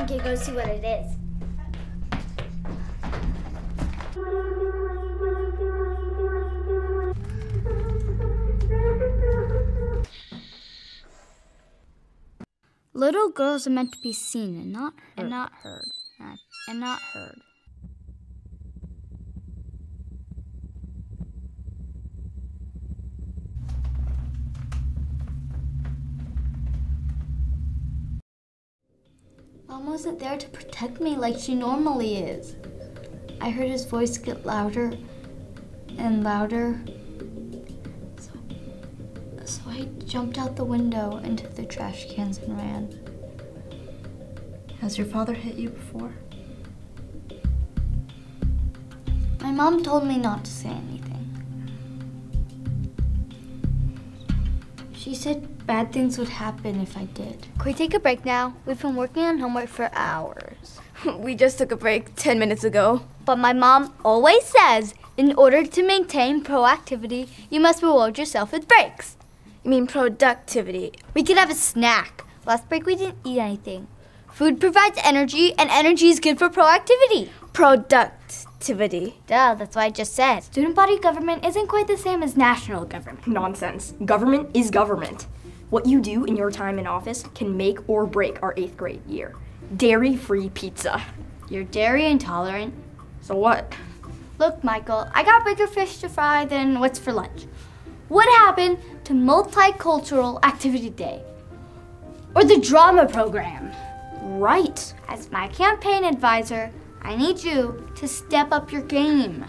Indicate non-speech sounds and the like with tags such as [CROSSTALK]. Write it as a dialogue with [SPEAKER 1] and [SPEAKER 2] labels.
[SPEAKER 1] on, kid, go see what it is. Little girls are meant to be seen and not heard. and not heard and not heard. Mom wasn't there to protect me like she normally is. I heard his voice get louder and louder. So, so I jumped out the window into the trash cans and ran.
[SPEAKER 2] Has your father hit you before?
[SPEAKER 1] My mom told me not to say anything. She said bad things would happen if I did. Can we take a break now? We've been working on homework for hours. [LAUGHS]
[SPEAKER 2] we just took a break 10 minutes ago.
[SPEAKER 1] But my mom always says in order to maintain proactivity, you must reward yourself with breaks.
[SPEAKER 2] You mean productivity?
[SPEAKER 1] We could have a snack. Last break we didn't eat anything. Food provides energy, and energy is good for proactivity.
[SPEAKER 2] Productivity.
[SPEAKER 1] Duh, that's what I just said. Student body government isn't quite the same as national government.
[SPEAKER 3] Nonsense. Government is government. What you do in your time in office can make or break our eighth grade year. Dairy free pizza.
[SPEAKER 1] You're dairy intolerant.
[SPEAKER 3] So what?
[SPEAKER 1] Look, Michael, I got bigger fish to fry than what's for lunch. What happened to Multicultural Activity Day? Or the drama program?
[SPEAKER 3] Right.
[SPEAKER 1] As my campaign advisor, I need you to step up your game.